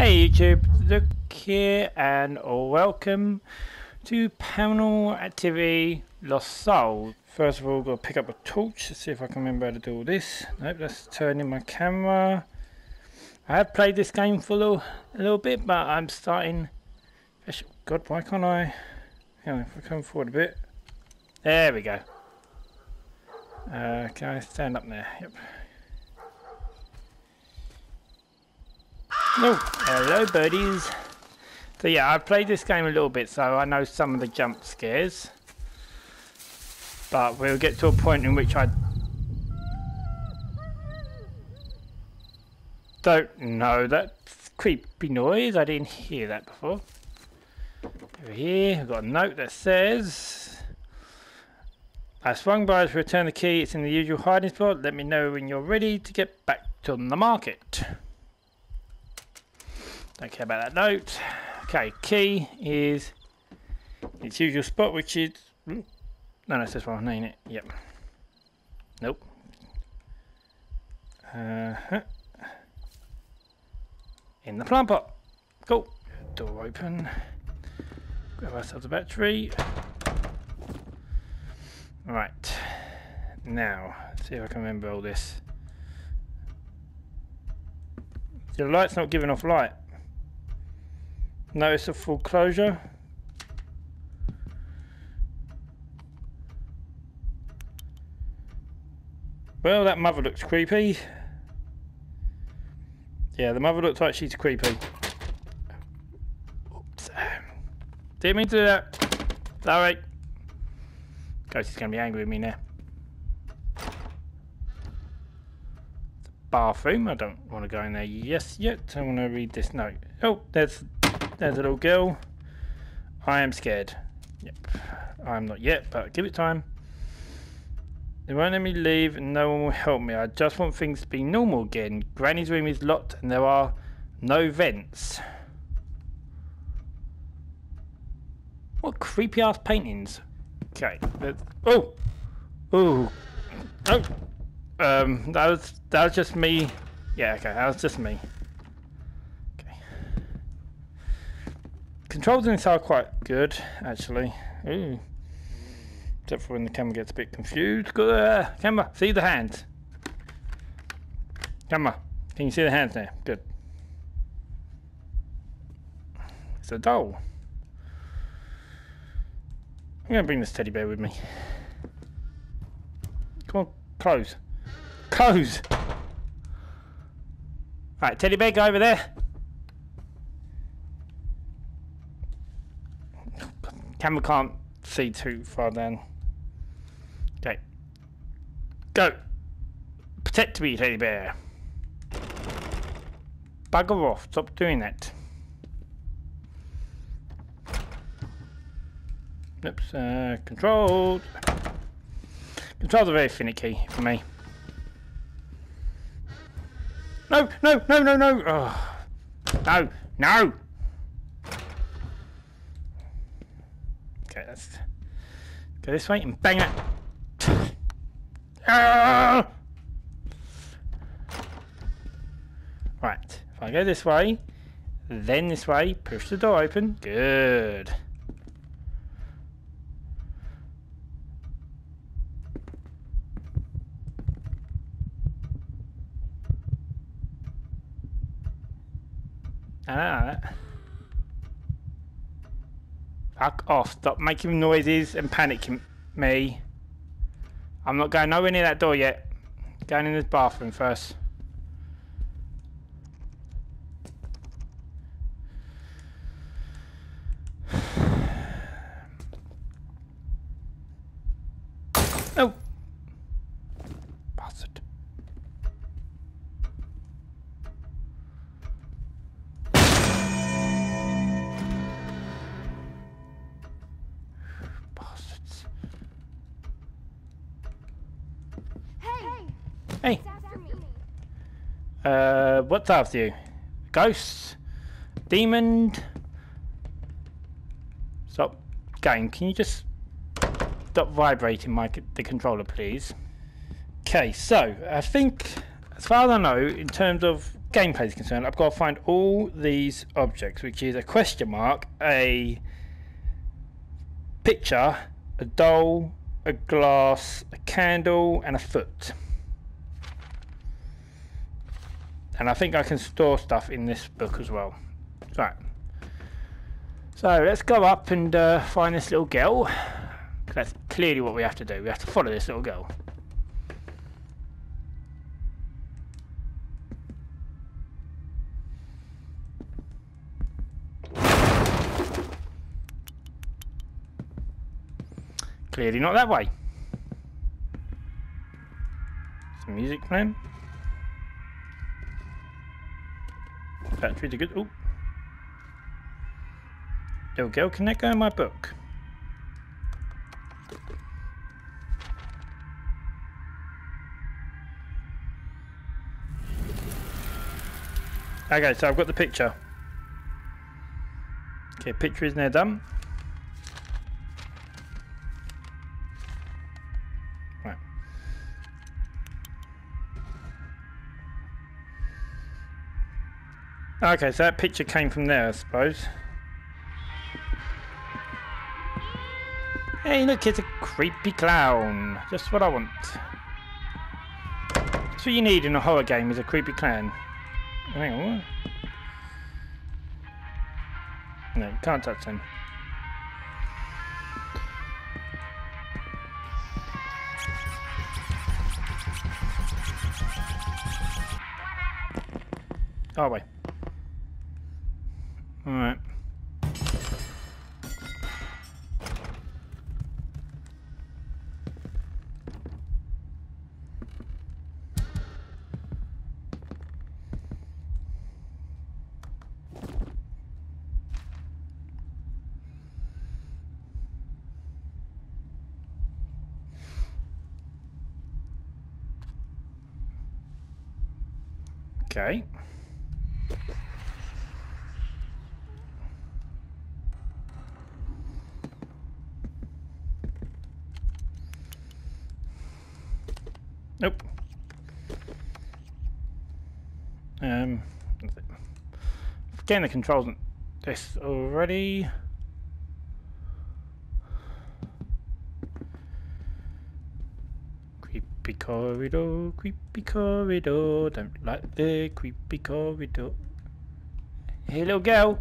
Hey YouTube, Luke here and welcome to Paranormal Activity Lost Soul. First of all, got to pick up a torch to see if I can remember how to do all this. Nope, let's turn in my camera. I have played this game for a little, a little bit, but I'm starting... God, why can't I... Hang on, if I come forward a bit. There we go. Uh, can I stand up there? Yep. Oh, hello birdies. So yeah, I've played this game a little bit, so I know some of the jump scares. But we'll get to a point in which I don't know that creepy noise. I didn't hear that before. Over here, I've got a note that says... I swung by to return the key. It's in the usual hiding spot. Let me know when you're ready to get back to the market. Don't care about that note. Okay, key is its usual spot, which is... No, that's this one, ain't it? Yep. Nope. Uh -huh. In the plant pot. Cool. Door open. Grab ourselves a battery. Right. Now, see if I can remember all this. The light's not giving off light. Notice of full closure. Well, that mother looks creepy. Yeah, the mother looks like she's creepy. Oops. Didn't mean to do that. Alright. Ghost is going to be angry with me now. The bathroom. I don't want to go in there yes yet. I want to read this note. Oh, there's there's a little girl. I am scared. Yep. I'm not yet, but give it time. They won't let me leave and no one will help me. I just want things to be normal again. Granny's room is locked and there are no vents. What creepy ass paintings. Okay. Oh! Oh! Oh! Um, that was, that was just me. Yeah, okay, that was just me. Controls in this are quite good, actually. Ooh. Except for when the camera gets a bit confused. Camera, see the hands. Camera, can you see the hands now? Good. It's a doll. I'm going to bring this teddy bear with me. Come on, close. Close! Alright, teddy bear, go over there. Camera can't see too far down. Okay. Go! Protect me, teddy bear. Bugger off. Stop doing that. Oops. Uh, controlled. Controls are very finicky for me. No, no, no, no, no. Oh. No, no. Okay, let's go this way and bang that. ah! Right, if I go this way, then this way, push the door open. Good. Ah. Fuck off. Stop making noises and panicking me. I'm not going nowhere near that door yet. Going in this bathroom first. After you? Ghosts? Demon? Stop. Game, can you just stop vibrating my the controller, please? Okay, so I think, as far as I know, in terms of gameplay is concerned, I've got to find all these objects, which is a question mark, a picture, a doll, a glass, a candle, and a foot. And I think I can store stuff in this book as well. Right. So let's go up and uh, find this little girl. That's clearly what we have to do. We have to follow this little girl. Clearly not that way. Some music playing. Batteries are good. Oh. There we go. Can that go in my book? Okay, so I've got the picture. Okay, picture is now done. Okay, so that picture came from there, I suppose. Hey, look, it's a creepy clown. Just what I want. That's what you need in a horror game is a creepy clown. Hang on? No, can't touch him. Oh, wait. Alright. Okay. Nope. Um, getting the controls on this already. Creepy corridor, creepy corridor, don't like the creepy corridor. Hey little girl.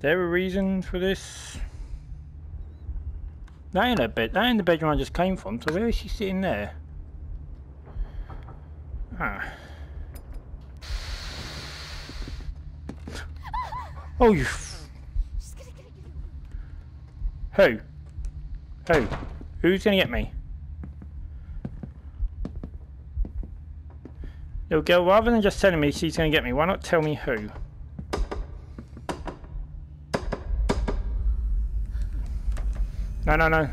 there a reason for this? That ain't a bed. That ain't the bedroom I just came from. So where is she sitting there? Ah. Oh, you. Who? Who? Who's gonna get me? Little girl, rather than just telling me she's gonna get me, why not tell me who? No, no, no.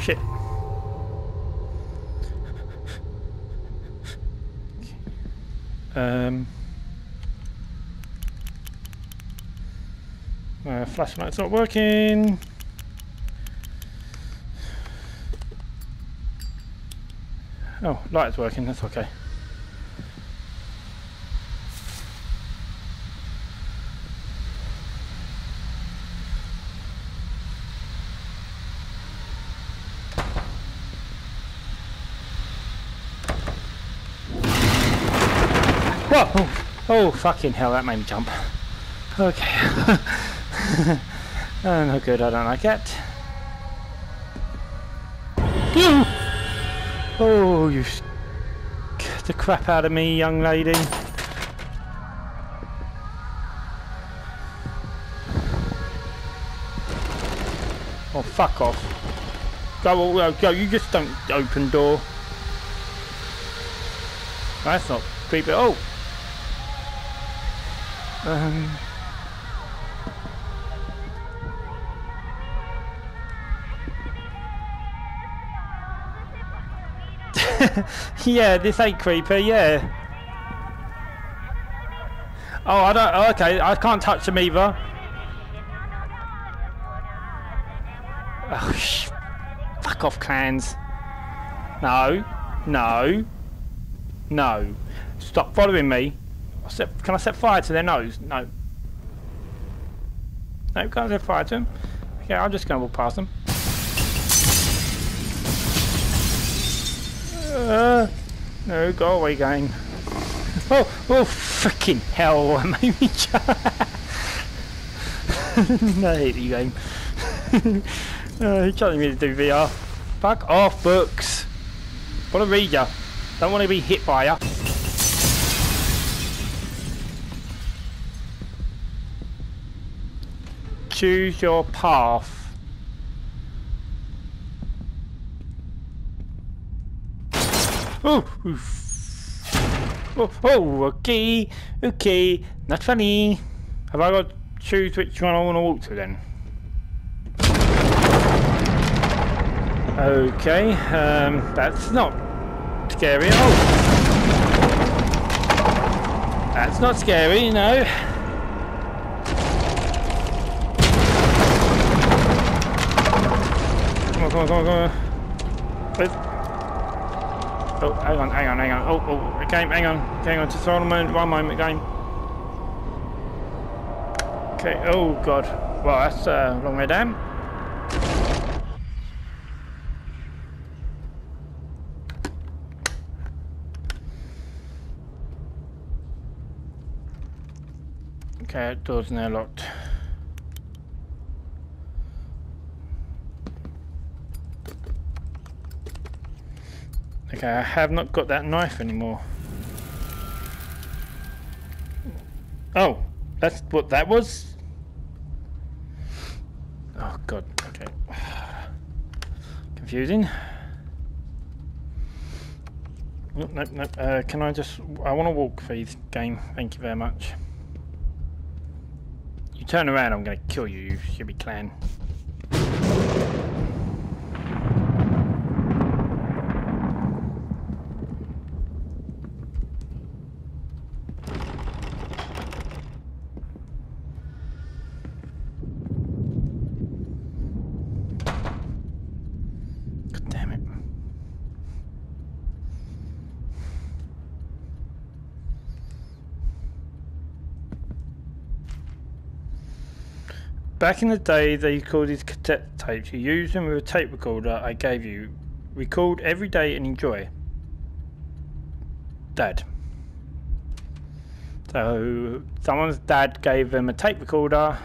Shit. Um. Flashlight's not working. Oh, light's working, that's okay. Oh, oh, fucking hell, that made me jump. Okay. oh, no good, I don't like it. Oh, you the crap out of me, young lady. Oh, fuck off. Go, go, go, you just don't open door. That's not creepy. Oh! Um. yeah, this ain't creeper, yeah. Oh, I don't, okay, I can't touch them either. Oh, sh fuck off, clans. No, no, no. Stop following me. I set, can I set fire to their nose? No. No, can't set fire to them. Okay, I'm just going to walk past them. Uh, no, go away, game. Oh, oh, freaking hell! I made me jump. I hate you, game. uh, you're telling me to do VR. Fuck off, books. Want to read ya. Don't want to be hit by ya. Choose your path. Oh, oh, oh, okay, okay, not funny. Have I got to choose which one I want to walk to then? Okay, um, that's not scary. Oh, that's not scary. No. On, come on, come on, come on. Wait. Oh, hang on, hang on, hang on. Oh, oh, game, hang on. Hang on, just hold on moment, one moment, game. Okay, oh god. Well, that's uh, a long way down. Okay, door's now locked. Okay, I have not got that knife anymore. Oh, that's what that was? Oh god, okay. Confusing. Nope, nope, nope. Uh, can I just... I want to walk, please, game. Thank you very much. You turn around, I'm going to kill you, you should be clan. Back in the day, they called these cassette tapes. You used them with a tape recorder I gave you. Record every day and enjoy. Dad. So, someone's dad gave them a tape recorder.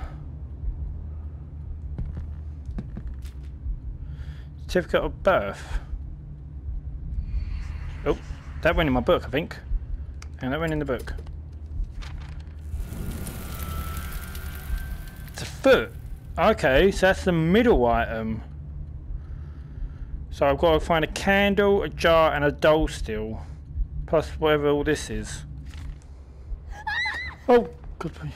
Certificate of birth. Oh, that went in my book, I think. And that went in the book. Foot. Okay, so that's the middle item. So I've got to find a candle, a jar, and a doll still. Plus whatever all this is. Oh, good boy.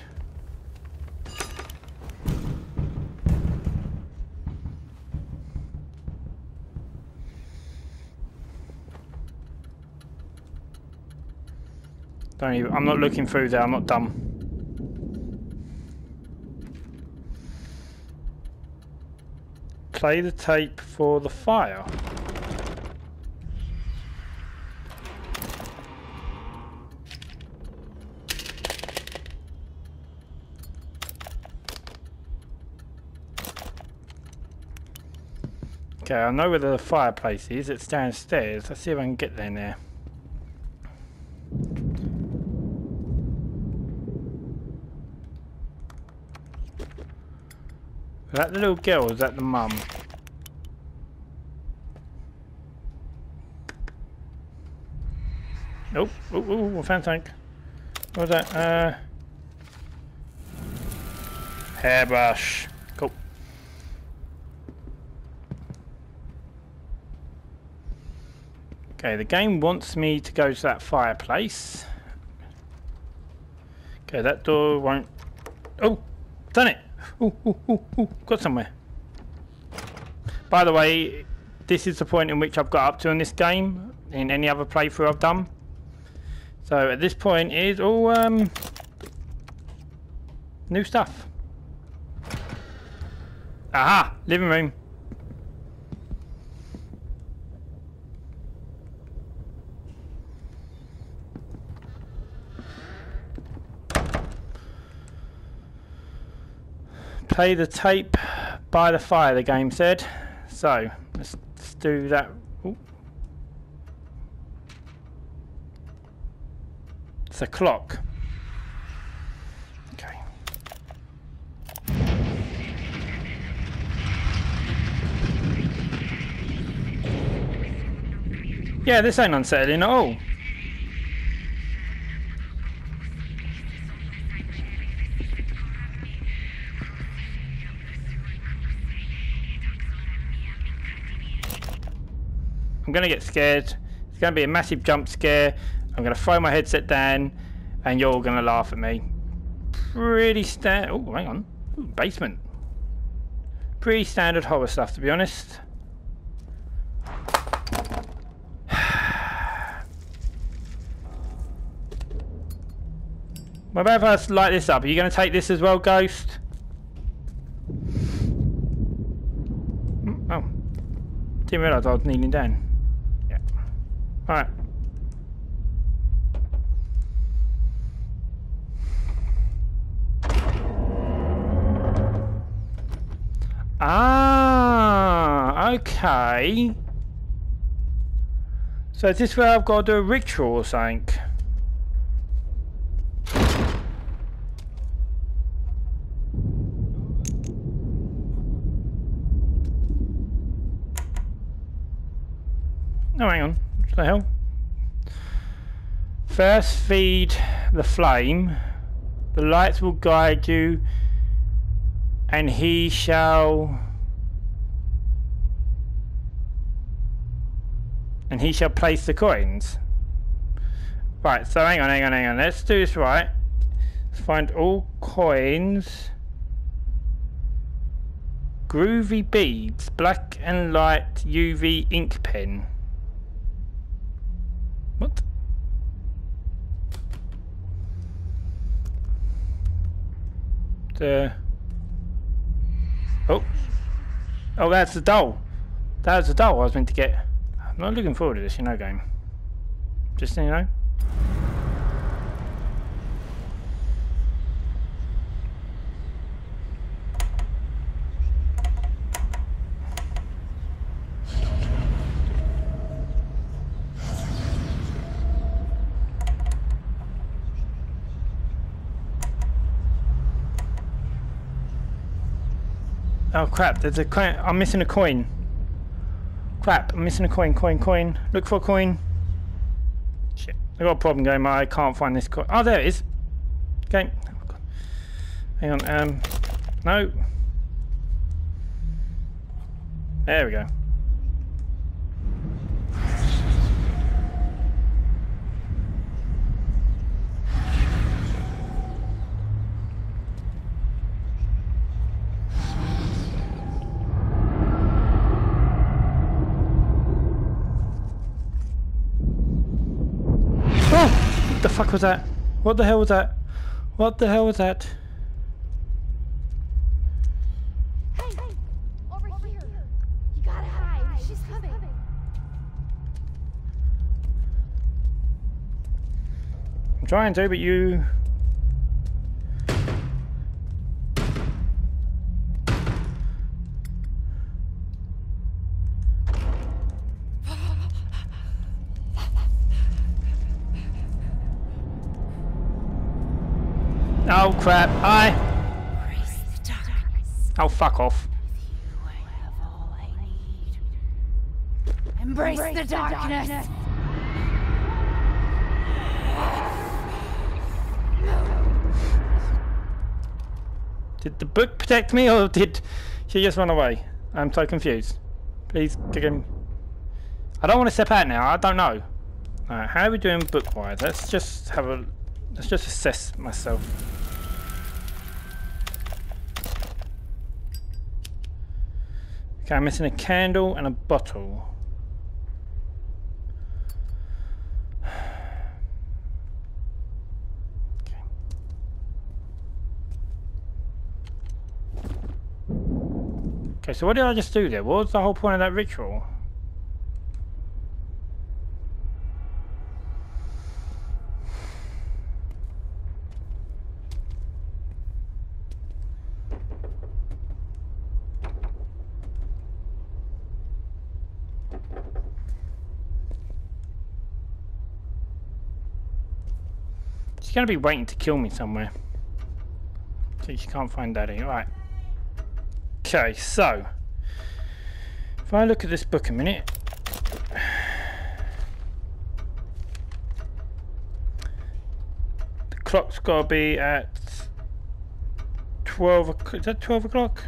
Don't even, I'm not looking through there, I'm not dumb. Play the tape for the fire. Okay, I know where the fireplace is. It's downstairs. Let's see if I can get there now. Is that the little girl is that the mum? Oh, oh, oh, I found tank. What was that? Uh, hairbrush. Cool. Okay, the game wants me to go to that fireplace. Okay, that door won't... Oh, done it! Ooh, got somewhere. By the way, this is the point in which I've got up to in this game. in any other playthrough I've done. So at this point is all um, new stuff. Aha! Living room. Play the tape by the fire, the game said. So, let's, let's do that. Ooh. It's a clock. Okay. Yeah, this ain't unsettling at all. Going to get scared. It's going to be a massive jump scare. I'm going to throw my headset down and you're going to laugh at me. Pretty standard. Oh, hang on. Ooh, basement. Pretty standard horror stuff, to be honest. What about if I light this up? Are you going to take this as well, Ghost? Mm, oh. Didn't realise I was kneeling down. Alright. Ah, okay. So is this where I've got to do a ritual or something? Oh, hang on the hell? First feed the flame. The lights will guide you and he shall and he shall place the coins. Right, so hang on, hang on, hang on. Let's do this right. Let's find all coins. Groovy beads, black and light UV ink pen. What? The... Oh. Oh, that's the doll. That's the doll I was meant to get. I'm not looking forward to this, you know, game. Just, you know. Oh crap, there's a coin. I'm missing a coin. Crap, I'm missing a coin, coin, coin. Look for a coin. Shit. I got a problem going, I can't find this coin. Oh, there it is. Okay. Hang on, um, no. There we go. Fuck was that? What the hell was that? What the hell was that? Hey, hey, over, over here. You gotta hide. She's coming. I'm trying to, but you crap, I... Oh fuck off. Embrace, Embrace the, the darkness. darkness. Did the book protect me or did she just run away? I'm so confused. Please kick him. I don't want to step out now, I don't know. Alright, how are we doing book wise? Let's just have a let's just assess myself. Okay, I'm missing a candle and a bottle. Okay, so what did I just do there? What was the whole point of that ritual? Gonna be waiting to kill me somewhere. So she can't find Daddy. Right. Okay, so if I look at this book a minute. The clock's gotta be at twelve o'clock is that twelve o'clock?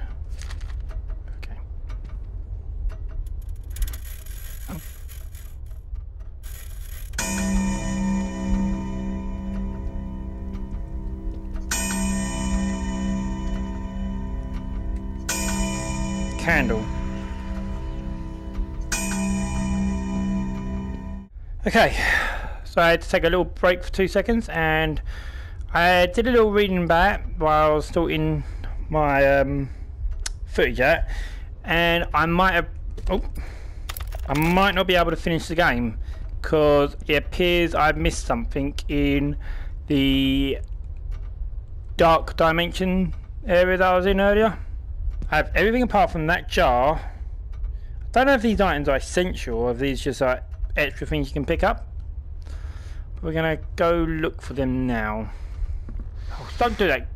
Okay, so I had to take a little break for two seconds and I did a little reading back while I was sorting my um, footage and I might have oh, I might not be able to finish the game because it appears I've missed something in the dark dimension area that I was in earlier. I have everything apart from that jar. I don't know if these items are essential or if these just are extra things you can pick up. But we're gonna go look for them now. Oh, don't do that.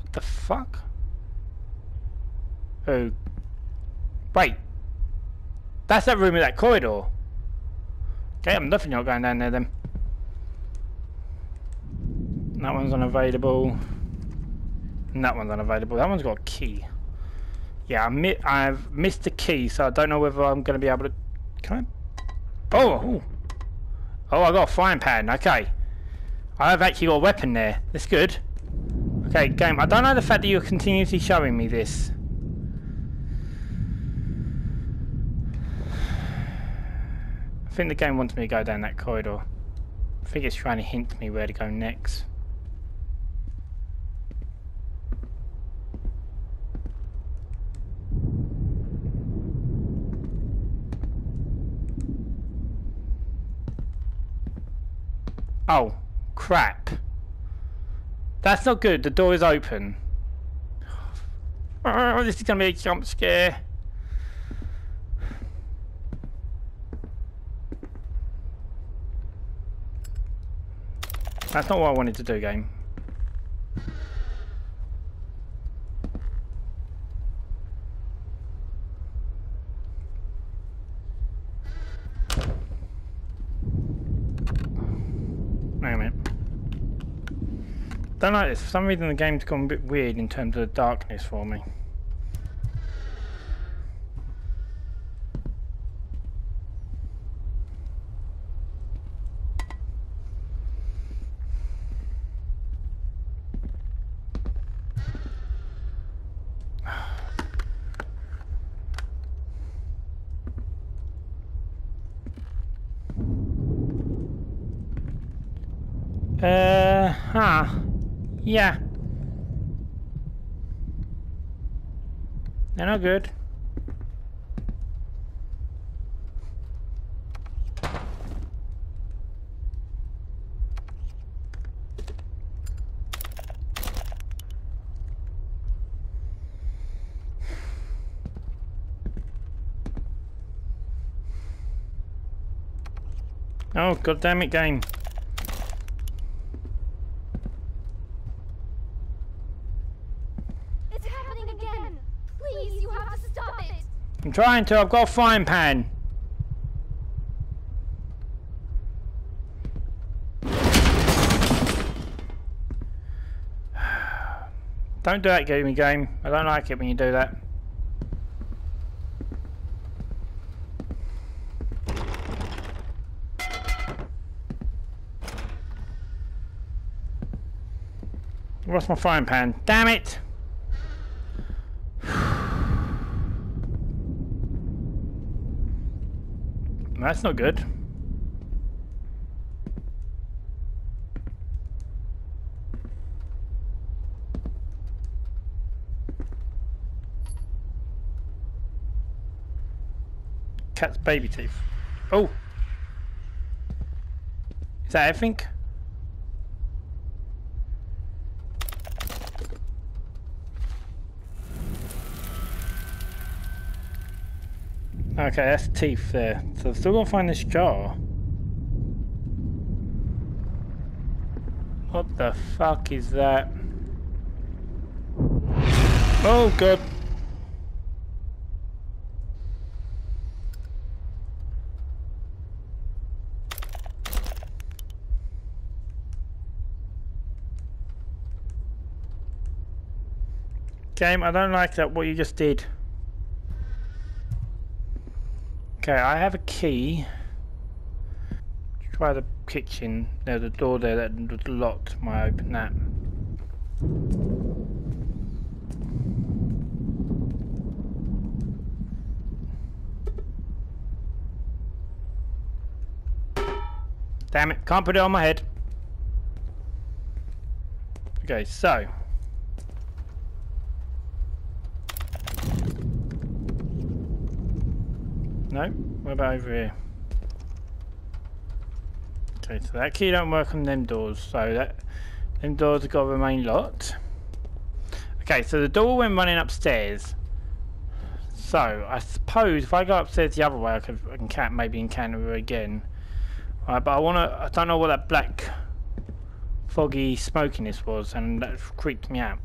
What the fuck? Oh. Wait. That's that room in that corridor. Okay, I'm definitely not going down there then. That one's unavailable. And that one's unavailable. That one's got a key. Yeah, I mi I've missed the key, so I don't know whether I'm going to be able to... Can I... Oh, oh! I got a frying pan. Okay. I've actually got a weapon there. That's good. Okay, game. I don't know the fact that you're continuously showing me this. I think the game wants me to go down that corridor. I think it's trying to hint me where to go next. Oh, crap. That's not good. The door is open. Oh, this is going to be a jump scare. That's not what I wanted to do, game. Wait a minute. Don't like this. For some reason the game's gone a bit weird in terms of the darkness for me. Uh, huh. Yeah. They're not good. Oh, god damn it, game. It's happening again. Please, you have to stop it. I'm trying to, I've got a frying pan. Don't do that, gaming game. I don't like it when you do that. What's my frying pan? Damn it! that's not good. Cat's baby teeth. Oh! Is that everything? Okay, that's teeth there. So I've still got to find this jar. What the fuck is that? Oh god. Game, I don't like that what you just did. Okay, I have a key. Try the kitchen. There's a door there that was locked. My open that. Damn it, can't put it on my head. Okay, so. No, what about over here? Okay, so that key don't work on them doors, so that them doors have got to remain locked. Okay, so the door went running upstairs. So I suppose if I go upstairs the other way, I could encounter, maybe encounter her again. Right, but I wanna. I don't know what that black, foggy smokiness was, and that creeped me out.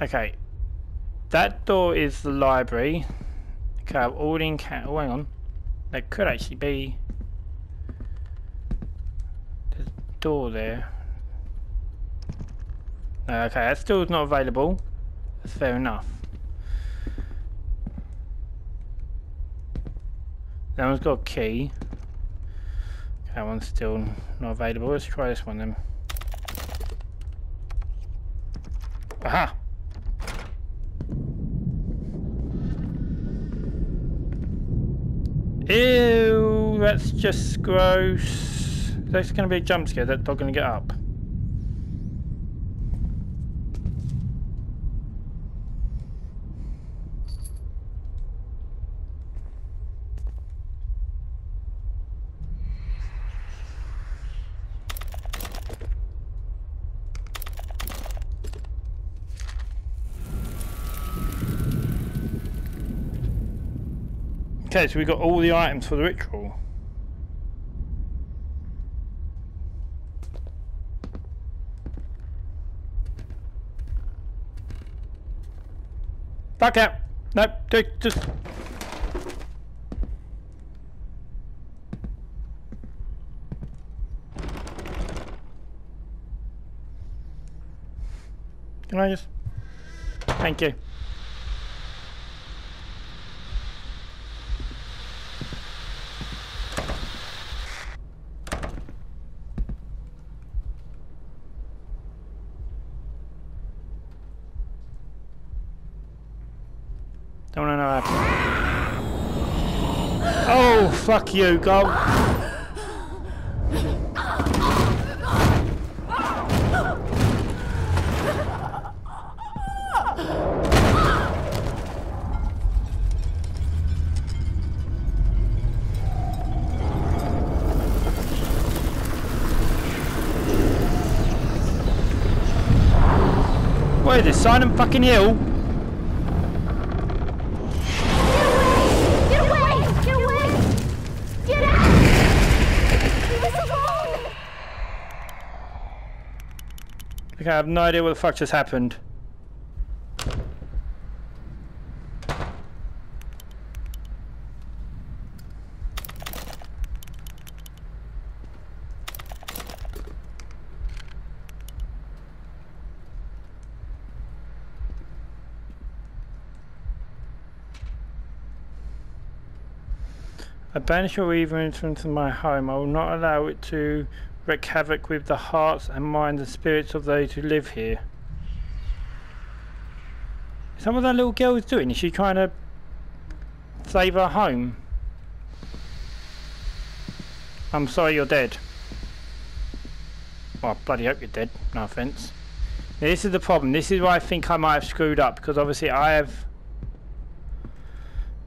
Okay, that door is the library. Okay, I've already encountered. Oh, hang on. There could actually be. the door there. Okay, that still not available. That's fair enough. That one's got a key. That one's still not available. Let's try this one then. Aha! Ew, that's just gross. That's going to be a jump scare. That dog going to get up. Okay, so we got all the items for the ritual. Back out. Nope, just Can I just... Thank you. Don't wanna know what happened. Oh, fuck you, go. Wait, is fucking Hill? Okay, I have no idea what the fuck just happened. I banish your evil from my home. I will not allow it to wreak havoc with the hearts and minds and spirits of those who live here. Is that what that little girl is doing? Is she trying to save her home? I'm sorry you're dead. Well, I bloody hope you're dead. No offence. This is the problem. This is why I think I might have screwed up because obviously I have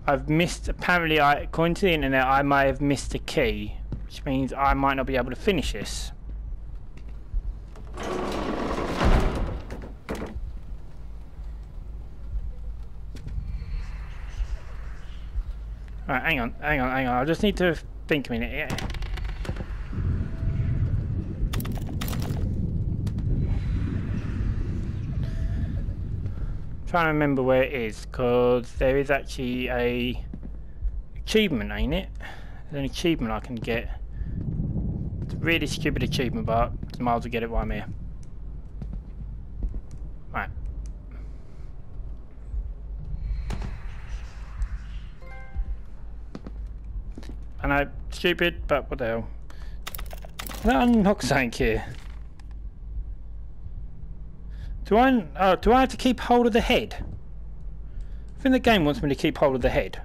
I've missed. Apparently, I, according to the internet, I may have missed a key, which means I might not be able to finish this. Right, hang on, hang on, hang on. I just need to think a minute. Yeah. Trying to remember where it is, because there is actually a achievement, ain't it? An achievement I can get. It's a really stupid achievement, but I might as well get it while I'm here. Right. I know, stupid, but what the hell. Can I unlock something here? Do I, oh, do I have to keep hold of the head? I think the game wants me to keep hold of the head.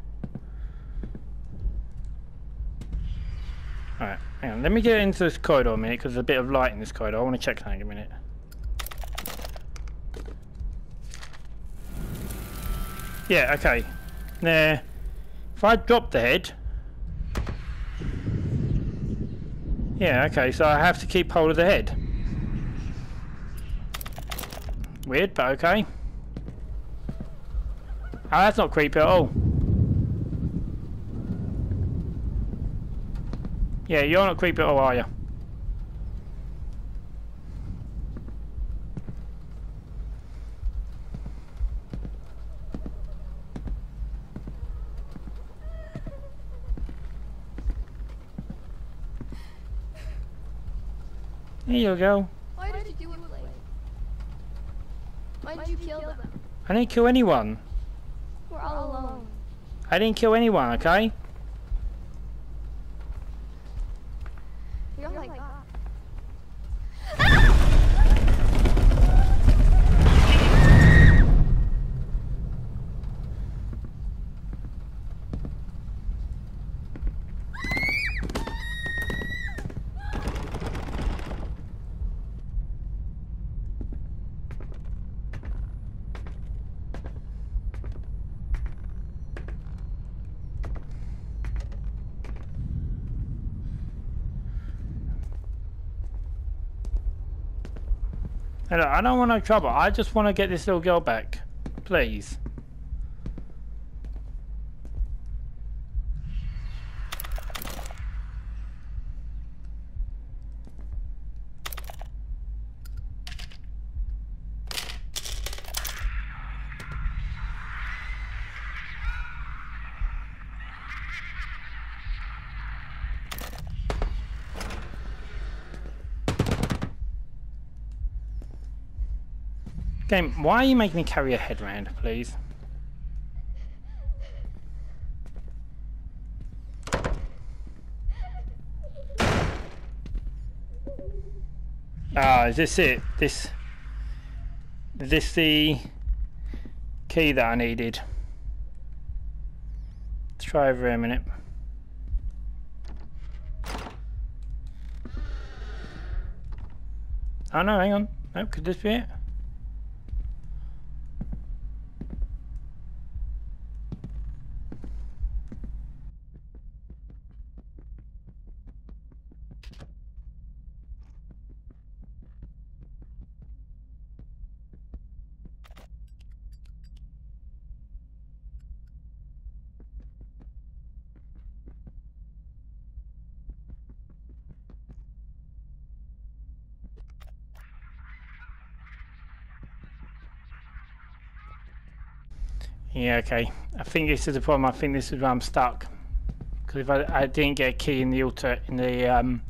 Alright, hang on, let me get into this corridor a minute because there's a bit of light in this corridor. I want to check something a minute. Yeah, okay. Now, if I drop the head... Yeah, okay, so I have to keep hold of the head. Weird, but okay. Oh, that's not creepy at all. Yeah, you're not creepy at all, are you? There you go. Why did you do it? Why did you kill them? I didn't kill anyone. We're all alone. I didn't kill anyone, okay? I don't want no trouble. I just want to get this little girl back. Please. Game, why are you making me carry a head round, please? Ah, is this it? This... Is this the key that I needed? Let's try over here a minute. Oh no, hang on. No, could this be it? Yeah, okay. I think this is the problem. I think this is where I'm stuck. Because if I, I didn't get a key in the altar in the um,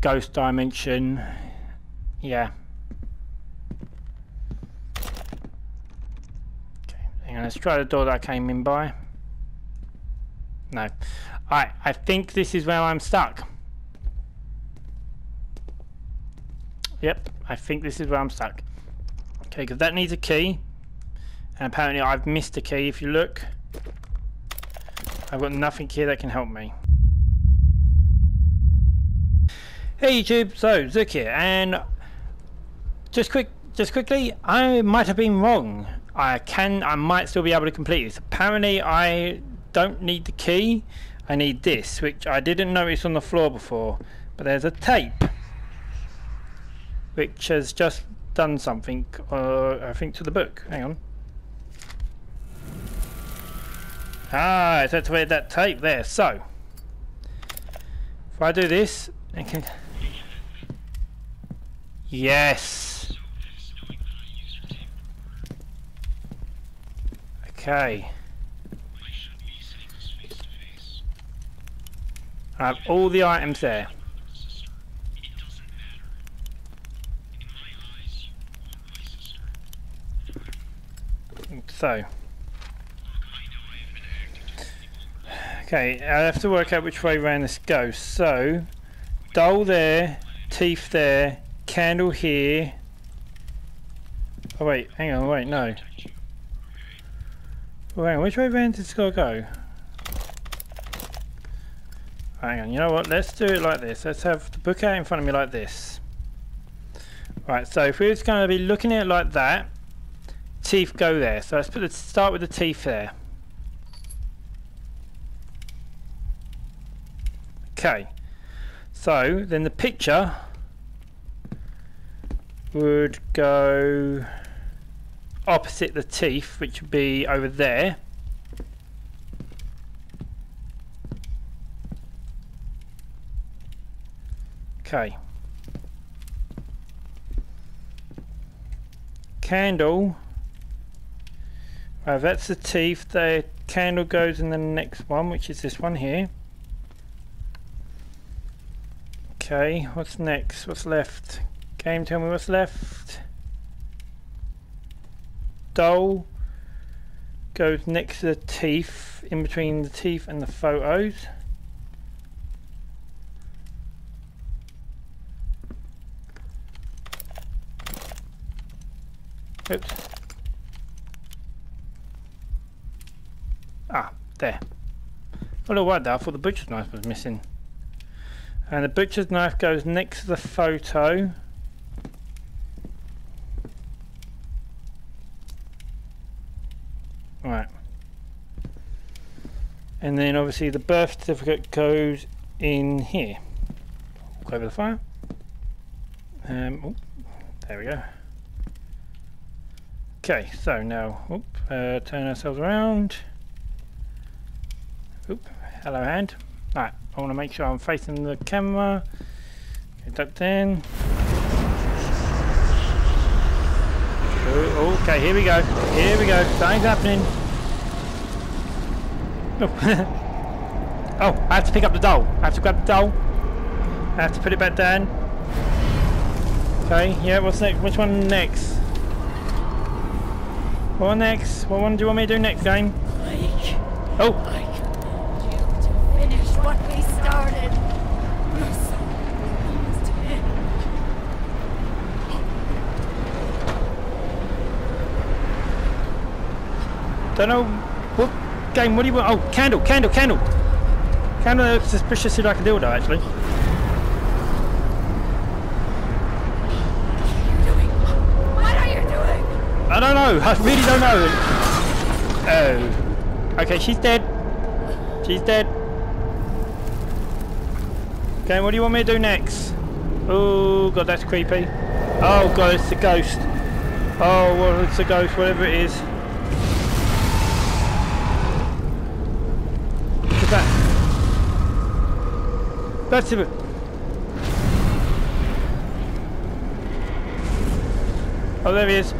ghost dimension, yeah. Okay, hang on. Let's try the door that I came in by. No. Alright, I think this is where I'm stuck. Yep, I think this is where I'm stuck. Okay, because that needs a key. And apparently I've missed a key if you look. I've got nothing here that can help me. Hey YouTube, so Zukw here, and just quick, just quickly, I might have been wrong. I can, I might still be able to complete this. Apparently I don't need the key. I need this, which I didn't notice on the floor before. But there's a tape, which has just done something, uh, I think, to the book. Hang on. Ah, it's activated that tape there. So, if I do this, I can. Yes. Okay. I have all the items there. So. Okay, I have to work out which way around this goes. So, doll there, teeth there, candle here. Oh wait, hang on, wait, no. Oh, hang on, which way around did this guy go? Hang on, you know what, let's do it like this. Let's have the book out in front of me like this. Right, so if we are just going to be looking at it like that, teeth go there. So let's put the, start with the teeth there. Okay, so then the picture would go opposite the teeth, which would be over there. Okay. Candle. Uh, that's the teeth. The candle goes in the next one, which is this one here. Okay, what's next? What's left? Game, tell me what's left. Doll goes next to the teeth, in between the teeth and the photos. Oops. Ah, there. Well, what there, I thought the butcher's knife was missing. And the butcher's knife goes next to the photo. Right. And then obviously the birth certificate goes in here. Walk over the fire. Um, oh, there we go. Okay, so now, oop, uh, turn ourselves around. Oop, hello hand. Right, I want to make sure I'm facing the camera. Get ducked in. Okay, here we go. Here we go. Something's happening. Oh. oh, I have to pick up the doll. I have to grab the doll. I have to put it back down. Okay, yeah, what's next? Which one next? What one next? What one do you want me to do next, game? Oh, I need you to finish what we started. You're so almost in. Don't know. What game? What do you want? Oh, candle, candle, candle. Candle like a dildo, actually. Doing. What are you doing? I don't know. I really don't know. Oh. Okay, she's dead. She's dead. Okay, what do you want me to do next? Oh, God, that's creepy. Oh, God, it's a ghost. Oh, well, it's a ghost, whatever it is. Oh, there he is.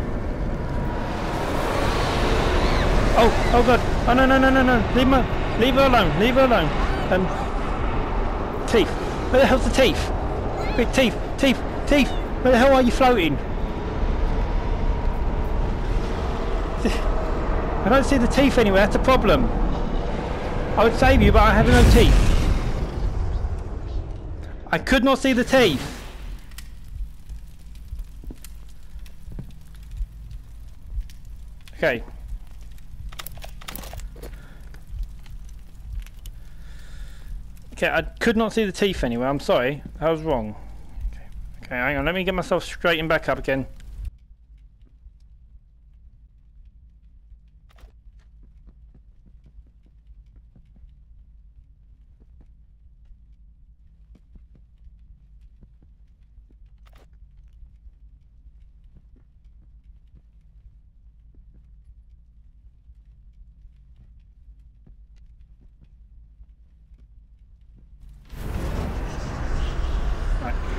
Oh, oh god. Oh no, no, no, no, no. Leave her, leave her alone. Leave her alone. Um, teeth. Where the hell's the teeth? Big teeth, teeth, teeth. Where the hell are you floating? I don't see the teeth anywhere. That's a problem. I would save you, but I have no teeth. I could not see the teeth. Okay. Okay, I could not see the teeth anywhere. I'm sorry. I was wrong. Okay, okay hang on. Let me get myself straightened back up again.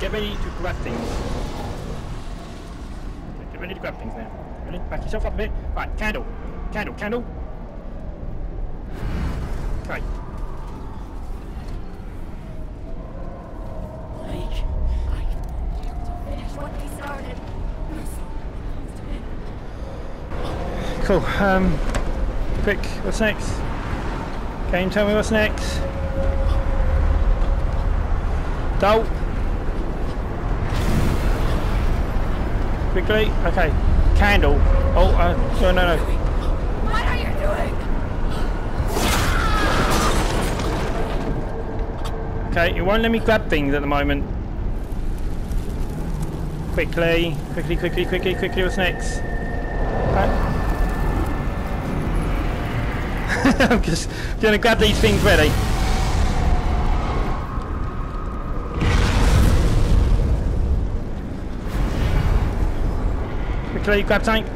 Get ready to grab things. Get ready to grab things now. Ready? Back yourself up a bit. Right, candle. Candle, candle. Okay. Mike, I need you to finish what we started. Cool. Um, quick, what's next? Game, tell me what's next. Dolt. Quickly. Okay. Candle. Oh, uh, no, no, no. What are you doing? Okay, it won't let me grab things at the moment. Quickly, quickly, quickly, quickly, quickly, what's next? Okay. I'm just gonna grab these things ready. Quickly, grab tank.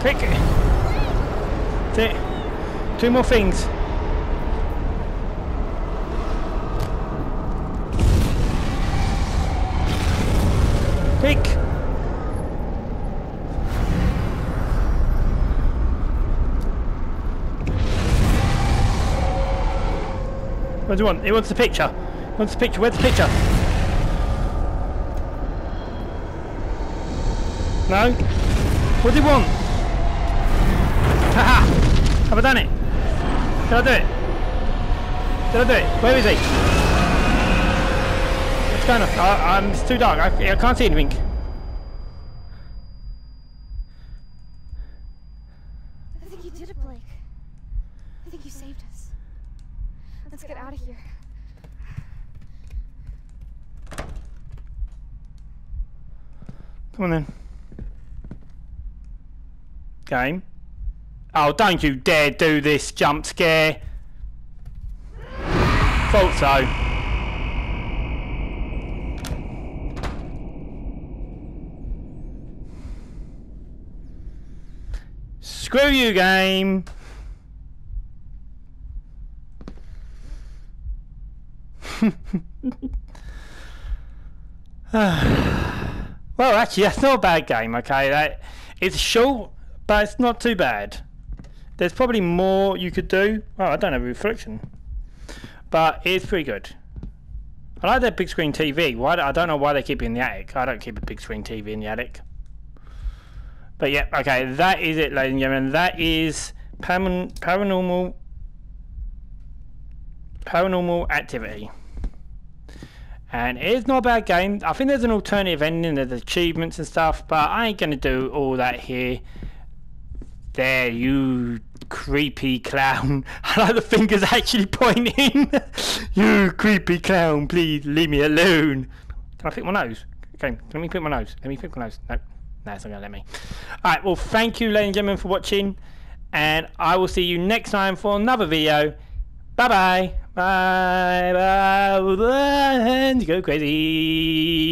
Quick. Two more things. What do you want? He wants the picture. He wants the picture. Where's the picture? No? What do you want? Haha! Have I done it? Did I do it? Did I do it? Where is he? What's going on? I, I'm, it's too dark. I, I can't see anything. I think you did it, Blake. I think you saved us. Let's get out of here. Come on then. Game. Oh, don't you dare do this jump scare. Thought so. Screw you, game. Well, actually, that's not a bad game. Okay, that it's short, but it's not too bad. There's probably more you could do. Oh, I don't have a reflection, but it's pretty good. I like that big screen TV. Why? I don't know why they keep it in the attic. I don't keep a big screen TV in the attic. But yeah, okay, that is it, ladies and gentlemen. That is paran- paranormal paranormal activity. And it is not a bad game. I think there's an alternative ending, there's achievements and stuff, but I ain't gonna do all that here. There, you creepy clown. I like the fingers actually pointing. you creepy clown, please leave me alone. Can I pick my nose? Okay, let me pick my nose. Let me pick my nose. Nope. No, it's not gonna let me. Alright, well thank you ladies and gentlemen for watching. And I will see you next time for another video. Bye. Bye bye. bye. And go crazy.